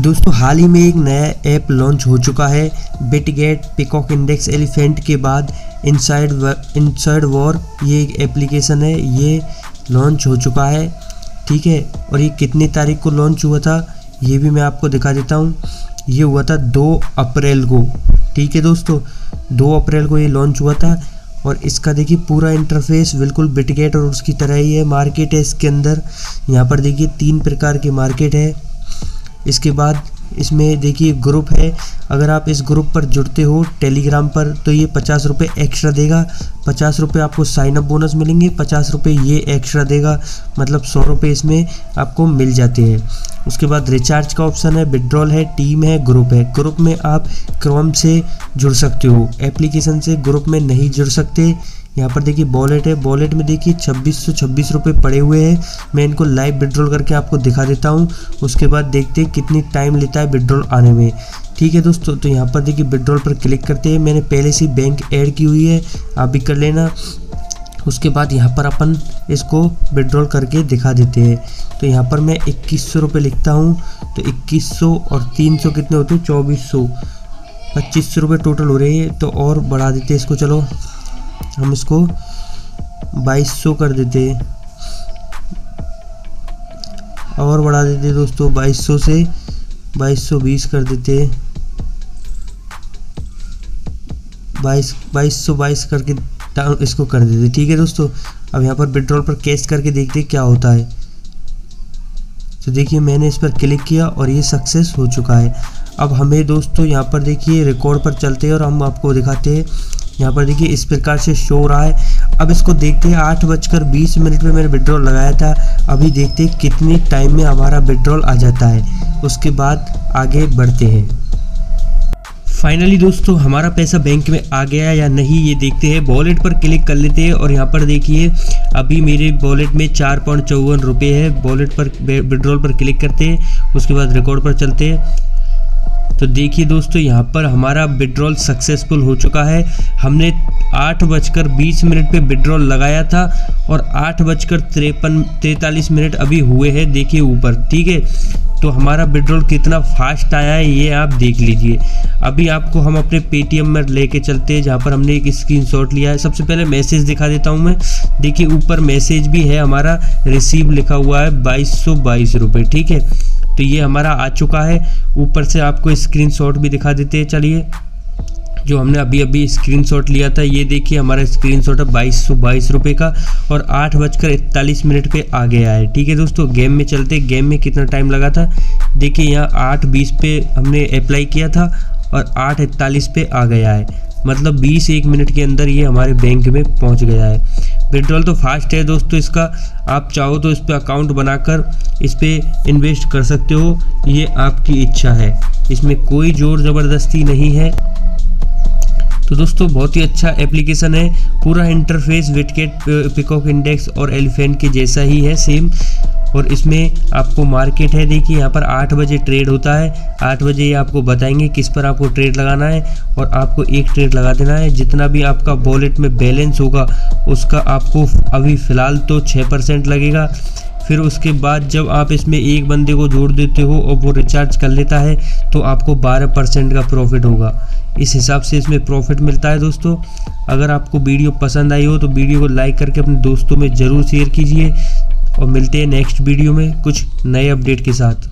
दोस्तों, हाल ही में एक नया ऐप लॉन्च हो चुका है बिटगेट पिकॉक इंडेक्स एलिफेंट के बाद इनसाइड इनसाइड वॉर ये एक एप्लीकेशन है, ये लॉन्च हो चुका है, ठीक है? और ये कितनी तारीख को लॉन्च हुआ था, ये भी मैं आपको दिखा देता हूँ। ये हुआ था दो अप्रैल को, ठीक है दोस्तों? दो अप्रैल को ये लॉन्च हुआ था और इसका देखिए पूरा इंटरफेस बिल्कुल बिटगेट और उसकी तरह ही है। मार्केट है इसके अंदर, यहाँ पर देखिए तीन प्रकार की मार्केट है। इसके बाद इसमें देखिए ग्रुप है। अगर आप इस ग्रुप पर जुड़ते हो टेलीग्राम पर तो ये पचास रुपये एक्स्ट्रा देगा। पचास रुपये आपको साइन अप बोनस मिलेंगे। पचास रुपये ये एक्स्ट्रा देगा। मतलब सौ रुपये इसमें आपको मिल जाते हैं। उसके बाद रिचार्ज का ऑप्शन है विड्रॉल है टीम है ग्रुप है। ग्रुप में आप क्रोम से जुड़ सकते हो। एप्लीकेशन से ग्रुप में नहीं जुड़ सकते। यहाँ पर देखिए बॉलेट है। बॉलेट में देखिए छब्बीस सौ छब्बीस रुपये पड़े हुए हैं। मैं इनको लाइव विड्रॉल करके आपको दिखा देता हूँ। उसके बाद देखते हैं कितनी टाइम लेता है विड्रॉल आने में। ठीक है दोस्तों तो यहाँ पर देखिए विड्रॉल पर क्लिक करते हैं। मैंने पहले से बैंक ऐड की हुई है। आप भी कर लेना। उसके बाद यहाँ पर अपन इसको विड्रॉल करके दिखा देते हैं। तो यहाँ पर मैं इक्कीस सौ रुपये लिखता हूँ। तो इक्कीस सौ और तीन सौ कितने होते हैं? चौबीस सौ। पच्चीस सौ रुपये टोटल हो रही है। तो और बढ़ा देते हैं इसको, चलो। हम इसको बाईस सौ कर देते और बढ़ा देते दोस्तों, बाईस सौ से बाईस सौ बीस कर देते बाईस बाईस सौ बाईस करके इसको कर देते ठीक है दोस्तों, अब यहाँ पर पेट्रोल पर कैश करके देखते क्या होता है। तो देखिए, मैंने इस पर क्लिक किया और ये सक्सेस हो चुका है। अब हमें दोस्तों यहाँ पर देखिए, रिकॉर्ड पर चलते हैं और हम आपको दिखाते हैं यहाँ पर देखिए, इस प्रकार से शो हो रहा है। अब इसको देखते हैं, आठ बजकर बीस मिनट में मैंने विड्रॉल लगाया था। अभी देखते हैं कितने टाइम में हमारा विड्रॉल आ जाता है। उसके बाद आगे बढ़ते हैं। फाइनली दोस्तों, हमारा पैसा बैंक में आ गया या नहीं, ये देखते हैं। वॉलेट पर क्लिक कर लेते हैं और यहाँ पर देखिए, अभी मेरे वॉलेट में चार पॉइंट चौवन रुपये है। वॉलेट पर विड्रॉल पर क्लिक करते हैं। उसके बाद रिकॉर्ड पर चलते हैं। तो देखिए दोस्तों, यहाँ पर हमारा विड्रॉल सक्सेसफुल हो चुका है। हमने आठ बजकर बीस मिनट पे विड्रॉल लगाया था और आठ बजकर तिरपन, तैतालीस मिनट अभी हुए हैं, देखिए ऊपर, ठीक है? तो हमारा विड्रॉल कितना फास्ट आया है, ये आप देख लीजिए। अभी आपको हम अपने पेटीएम में लेके चलते हैं, जहाँ पर हमने एक स्क्रीनशॉट लिया है। सबसे पहले मैसेज दिखा देता हूँ मैं। देखिए ऊपर मैसेज भी है, हमारा रिसीव लिखा हुआ है बाईस सौ बाईस रुपये ठीक है? तो ये हमारा आ चुका है। ऊपर से आपको स्क्रीनशॉट भी दिखा देते हैं। चलिए, जो हमने अभी अभी स्क्रीनशॉट लिया था, ये देखिए हमारा स्क्रीनशॉट है बाईस सौ बाईस रुपये का और आठ बजकर इकतालीस मिनट पे आ गया है। ठीक है दोस्तों गेम में चलते गेम में कितना टाइम लगा था? देखिए यहाँ आठ बीस पे हमने अप्लाई किया था और आठ इकतालीस पे आ गया है। मतलब बीस एक मिनट के अंदर ये हमारे बैंक में पहुँच गया है। विड्रॉल तो फास्ट है दोस्तों इसका। आप चाहो तो इस पर अकाउंट बनाकर इस पर इन्वेस्ट कर सकते हो। ये आपकी इच्छा है। इसमें कोई ज़ोर ज़बरदस्ती नहीं है। तो दोस्तों, बहुत ही अच्छा एप्लीकेशन है। पूरा इंटरफेस विटकेट पिकॉक इंडेक्स और एलिफेंट के जैसा ही है सेम और इसमें आपको मार्केट है, देखिए यहाँ पर आठ बजे ट्रेड होता है। आठ बजे ये आपको बताएँगे किस पर आपको ट्रेड लगाना है और आपको एक ट्रेड लगा देना है। जितना भी आपका वॉलेट में बैलेंस होगा, उसका आपको अभी फ़िलहाल तो छः परसेंट लगेगा। फिर उसके बाद जब आप इसमें एक बंदे को जोड़ देते हो और वो रिचार्ज कर लेता है तो आपको 12 परसेंट का प्रॉफिट होगा। इस हिसाब से इसमें प्रॉफिट मिलता है दोस्तों। अगर आपको वीडियो पसंद आई हो तो वीडियो को लाइक करके अपने दोस्तों में ज़रूर शेयर कीजिए। और मिलते हैं नेक्स्ट वीडियो में कुछ नए अपडेट के साथ।